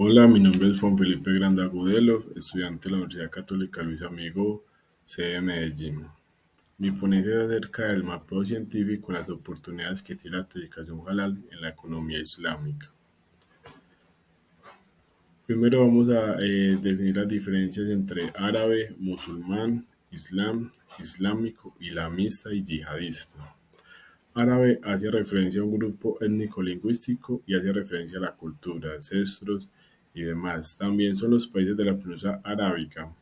Hola, mi nombre es Juan Felipe Granda Agudelo, estudiante de la Universidad Católica Luis Amigo, sede de Medellín. Mi ponencia es acerca del mapeo científico y las oportunidades que tiene la dedicación halal en la economía islámica. Primero vamos a eh, definir las diferencias entre árabe, musulmán, islam, islámico, islamista y yihadista. Árabe hace referencia a un grupo étnico-lingüístico y hace referencia a la cultura, ancestros y demás. También son los países de la península arábica.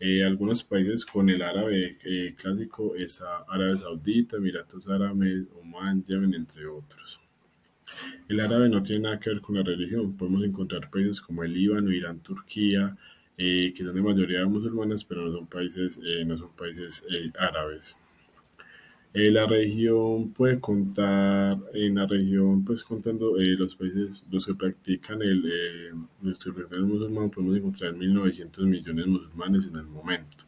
Eh, algunos países con el árabe eh, clásico es Arabia Saudita, Emiratos Árabes, Oman, Yemen, entre otros. El árabe no tiene nada que ver con la religión. Podemos encontrar países como el Líbano, Irán, Turquía, eh, que son de mayoría musulmanas, pero no son países, no son países árabes. Eh, la región puede contar, en la región, pues contando eh, los países, los que practican el, eh, nuestro musulmán, podemos encontrar 1.900 millones de musulmanes en el momento.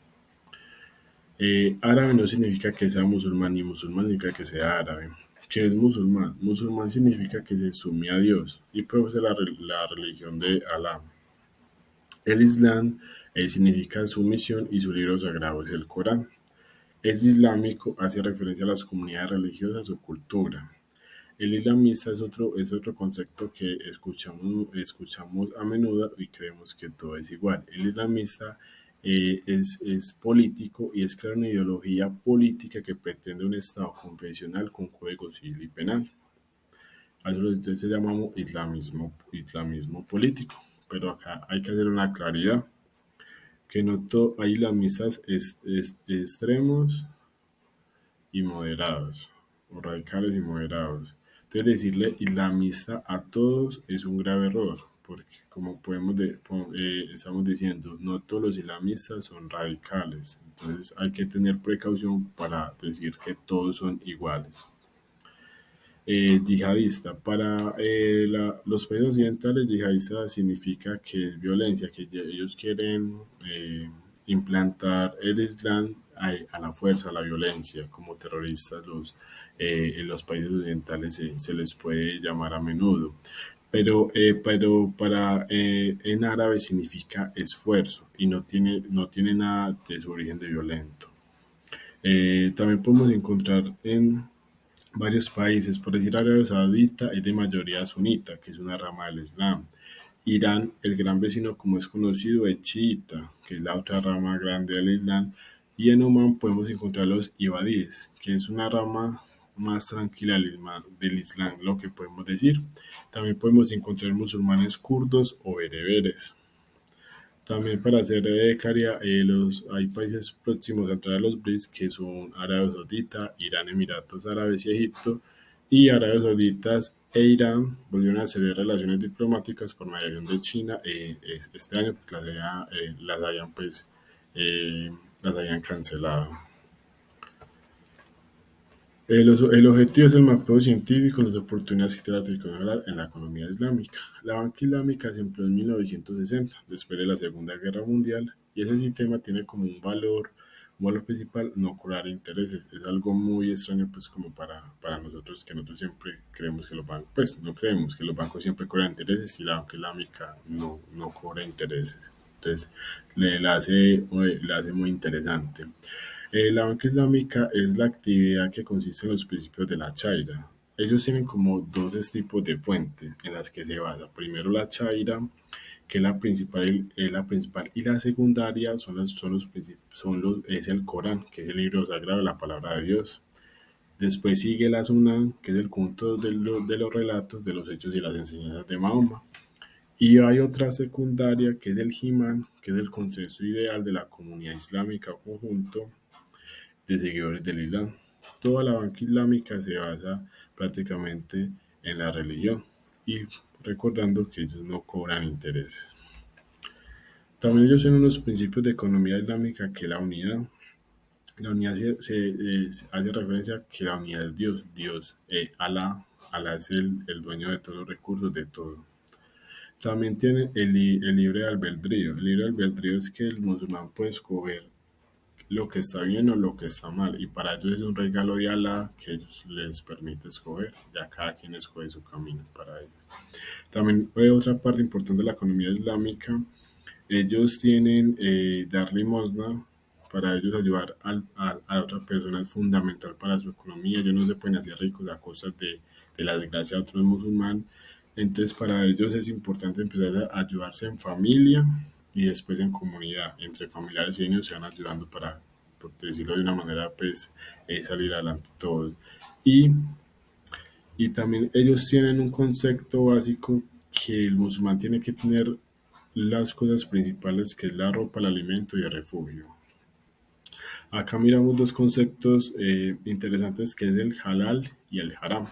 Eh, árabe no significa que sea musulmán, ni musulmán significa que sea árabe. ¿Qué es musulmán? Musulmán significa que se sume a Dios y profesa la, la religión de Alá. El Islam significa sumisión y su libro sagrado es el Corán. Es islámico hace referencia a las comunidades religiosas o cultura. El islamista es otro, es otro concepto que escuchamos, escuchamos a menudo y creemos que todo es igual. El islamista eh, es, es, político y es crear una ideología política que pretende un Estado confesional con código civil y penal. A eso llamamos islamismo, islamismo político. Pero acá hay que hacer una claridad que notó hay islamistas extremos y moderados, o radicales y moderados. Entonces decirle islamista a todos es un grave error, porque como podemos eh, estamos diciendo, no todos los islamistas son radicales. Entonces hay que tener precaución para decir que todos son iguales. Eh, yihadista. Para eh, los países occidentales, yihadista significa que es violencia, que ellos quieren eh, implantar el Islam a, la fuerza, a la violencia, como terroristas los, en los países occidentales se, les puede llamar a menudo. Pero, pero para en árabe significa esfuerzo y no tiene, no tiene nada de su origen de violento. también podemos encontrar en varios países, por decir Arabia Saudita, es de mayoría sunita, que es una rama del Islam. Irán, el gran vecino como es conocido, es chiita, que es la otra rama grande del Islam. Y en Oman podemos encontrar los ibadíes, que es una rama más tranquila del Islam, lo que podemos decir. También podemos encontrar musulmanes kurdos o bereberes. También para hacer eh, claridad, eh, los, hay países próximos a entrar a los BRICS que son Arabia Saudita, Irán, Emiratos Árabes y Egipto. Y Arabia Saudita e Irán volvieron a hacer relaciones diplomáticas por mediación de China eh, este año porque las, había, las habían pues, las habían cancelado. El, objetivo es el mapeo científico de las oportunidades que tiene la en la economía islámica. La banca islámica se empleó en 1960, después de la Segunda Guerra Mundial, y ese sistema tiene como un valor, un valor principal no cobrar intereses. Es algo muy extraño pues como para, para nosotros que nosotros siempre creemos que los bancos, pues no creemos que los bancos siempre cobran intereses y la banca islámica no, no cobra intereses. Entonces le, hace, le hace muy interesante. Eh, la banca islámica es la actividad que consiste en los principios de la chaira. Ellos tienen como dos tipos de fuentes en las que se basa. Primero la chaira, que es la principal, es la principal y la secundaria son los, son los, son los, es el Corán, que es el libro sagrado, la palabra de Dios. Después sigue la Sunan, que es el conjunto de, de los relatos, de los hechos y las enseñanzas de Mahoma. Y hay otra secundaria, que es el Jimán, que es el consenso ideal de la comunidad islámica o conjunto, de seguidores del Islam. Toda la banca islámica se basa prácticamente en la religión y recordando que ellos no cobran intereses. También ellos tienen unos principios de economía islámica que la unidad. La unidad se, hace referencia a que la unidad es Dios, Dios, eh, Alá, Alá es el, el, dueño de todos los recursos, de todo. También tiene el, el libre albedrío. El libre albedrío es que el musulmán puede escoger lo que está bien o lo que está mal. Y para ellos es un regalo de Alá que ellos les permite escoger. Ya cada quien escoge su camino para ellos. También hay otra parte importante de la economía islámica. Ellos tienen eh, dar limosna para ellos ayudar a, a, otra persona es fundamental para su economía. Ellos no se pueden hacer ricos a cosas de, de la desgracia de otros musulmanes. Entonces para ellos es importante empezar a ayudarse en familia y después en comunidad, entre familiares y niños se van ayudando para, por decirlo de una manera, pues eh, salir adelante todos. Y, y también ellos tienen un concepto básico que el musulmán tiene que tener las cosas principales que es la ropa, el alimento y el refugio. Acá miramos dos conceptos eh, interesantes que es el halal y el haram.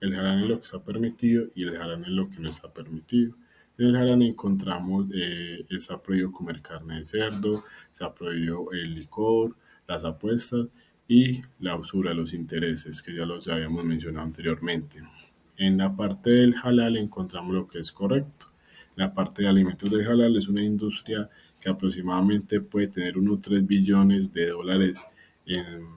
El haram es lo que está permitido y el haram es lo que no está permitido. En el haram encontramos, eh, ha prohibido comer carne de cerdo, se ha prohibido el licor, las apuestas y la usura, los intereses, que ya los habíamos mencionado anteriormente. En la parte del halal encontramos lo que es correcto. La parte de alimentos del halal es una industria que aproximadamente puede tener unos 3 billones de dólares en,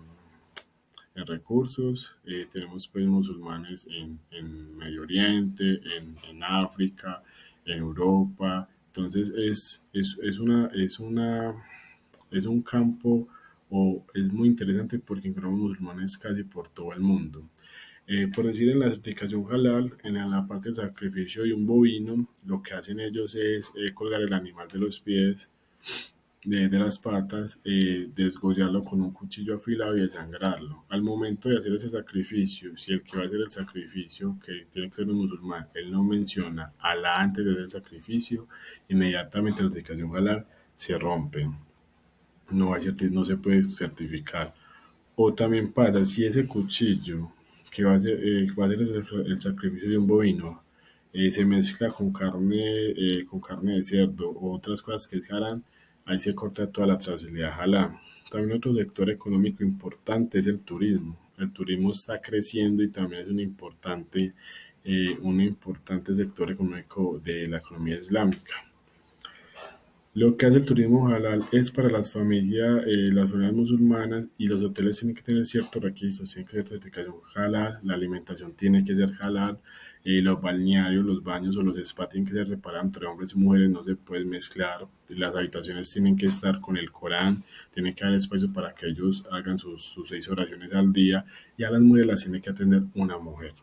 en recursos. Eh, tenemos pues musulmanes en, en Medio Oriente, en, en, África, en Europa. Entonces es, es, es, una, es, una, es un campo o es muy interesante porque encontramos musulmanes casi por todo el mundo. Eh, por decir en la certificación halal, en la parte del sacrificio de un bovino, lo que hacen ellos es eh, colgar el animal de los pies, de, de las patas, eh, desgollarlo con un cuchillo afilado y desangrarlo. Al momento de hacer ese sacrificio, si el que va a hacer el sacrificio, que tiene que ser un musulmán, él no menciona Alá antes de hacer el sacrificio, inmediatamente la certificación halal se rompe. No, hay, no se puede certificar. O también pasa, si ese cuchillo que va a ser, eh, el, sacrificio de un bovino eh, se mezcla con carne, eh, con carne de cerdo o otras cosas que se harán, ahí se corta toda la trazabilidad halal. También otro sector económico importante es el turismo. El turismo está creciendo y también es un importante, eh, un importante sector económico de la economía islámica. Lo que hace el turismo halal es para las familias, eh, las familias musulmanas y los hoteles tienen que tener ciertos requisitos, tienen que ser certificación halal, la alimentación tiene que ser halal, eh, los balnearios, los baños o los spas tienen que ser separados entre hombres y mujeres, no se pueden mezclar, las habitaciones tienen que estar con el Corán, tiene que haber espacio para que ellos hagan sus, sus seis oraciones al día y a las mujeres las tiene que atender una mujer.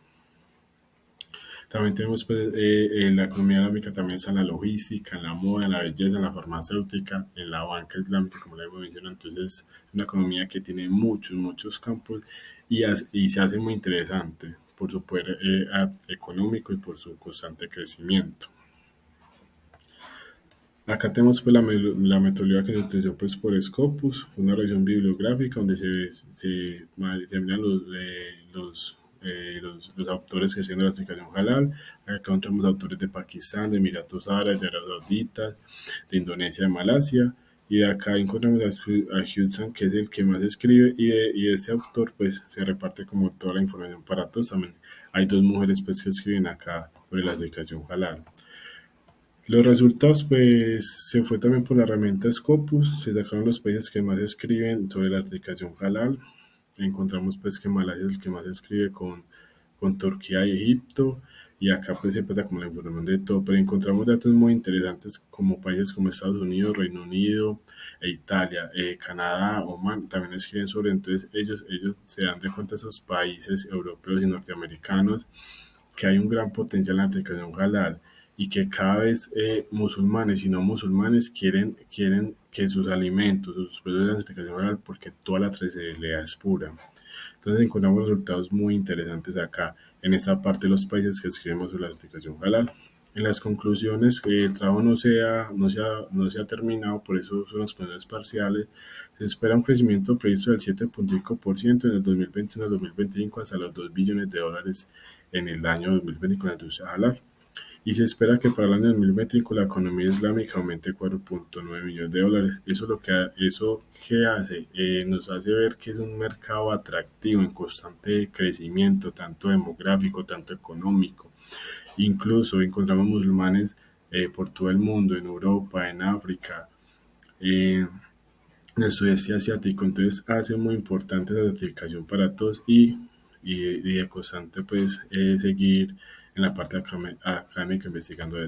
También tenemos pues, eh, en la economía islámica, también está la logística, en la moda, en la belleza, en la farmacéutica, en la banca islámica, como le hemos mencionado. Entonces, es una economía que tiene muchos, muchos campos y, y se hace muy interesante por su poder eh, económico y por su constante crecimiento. Acá tenemos pues, la, metodología que se utilizó pues, por Scopus, una revisión bibliográfica donde se, se, se los, eh, los eh, los, los, autores que siguen la aplicación halal. Acá encontramos autores de Pakistán, de Emiratos Árabes, de Arabia Saudita, de Indonesia, de Malasia. Y de acá encontramos a, Hudson, que es el que más escribe, y de, y de, este autor pues se reparte como toda la información para todos. También hay dos mujeres pues que escriben acá sobre la aplicación halal. Los resultados, pues, se fue también por la herramienta Scopus, se sacaron los países que más escriben sobre la aplicación halal, encontramos pues que Malasia es el que más escribe con, con Turquía y Egipto y acá pues se pasa como la información de todo, pero encontramos datos muy interesantes como países como Estados Unidos, Reino Unido e Italia, eh, Canadá, Oman, también escriben sobre, entonces ellos, ellos se dan de cuenta esos países europeos y norteamericanos que hay un gran potencial en la aplicación halal y que cada vez eh, musulmanes y no musulmanes quieren, quieren que sus alimentos, sus productos de certificación halal, porque toda la trazabilidad es pura. Entonces encontramos resultados muy interesantes acá, en esta parte de los países que escribimos sobre la certificación halal. En las conclusiones, el trabajo no se, ha, no, se ha, no se ha terminado, por eso son las conclusiones parciales. Se espera un crecimiento previsto del 7.5% en el 2021 2025 hasta los 2 billones de dólares en el año 2020 con la industria halal y se espera que para el año 2025 la economía islámica aumente 4.9 millones de dólares. Eso lo que, eso que hace, eh, nos hace ver que es un mercado atractivo en constante crecimiento, tanto demográfico, tanto económico. Incluso encontramos musulmanes eh, por todo el mundo, en Europa, en África, en el sudeste asiático. Entonces hace muy importante esa certificación para todos y, y, de constante pues eh, seguir en la parte académica investigando